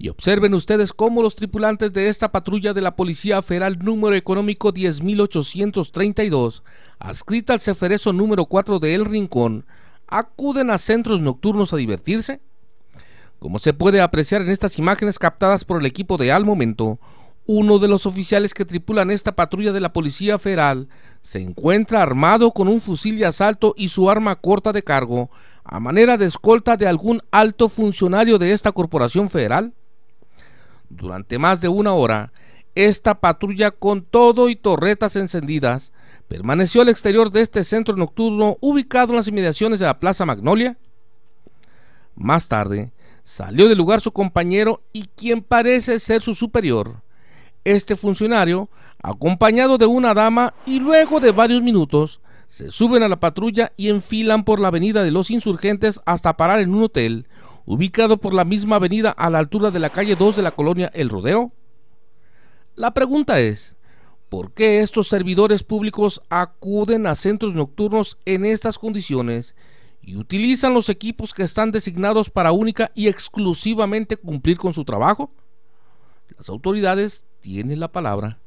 Y observen ustedes cómo los tripulantes de esta patrulla de la Policía Federal número económico 10832, adscrita al Ceferezo número 4 de El Rincón, acuden a centros nocturnos a divertirse. Como se puede apreciar en estas imágenes captadas por el equipo de Al Momento, uno de los oficiales que tripulan esta patrulla de la Policía Federal se encuentra armado con un fusil de asalto y su arma corta de cargo, a manera de escolta de algún alto funcionario de esta corporación federal. Durante más de una hora, esta patrulla con todo y torretas encendidas permaneció al exterior de este centro nocturno ubicado en las inmediaciones de la Plaza Magnolia. Más tarde, salió del lugar su compañero y quien parece ser su superior. Este funcionario, acompañado de una dama y luego de varios minutos, se suben a la patrulla y enfilan por la avenida de los insurgentes hasta parar en un hotel ubicado por la misma avenida a la altura de la calle 2 de la colonia El Rodeo? La pregunta es, ¿por qué estos servidores públicos acuden a centros nocturnos en estas condiciones y utilizan los equipos que están designados para única y exclusivamente cumplir con su trabajo? Las autoridades tienen la palabra.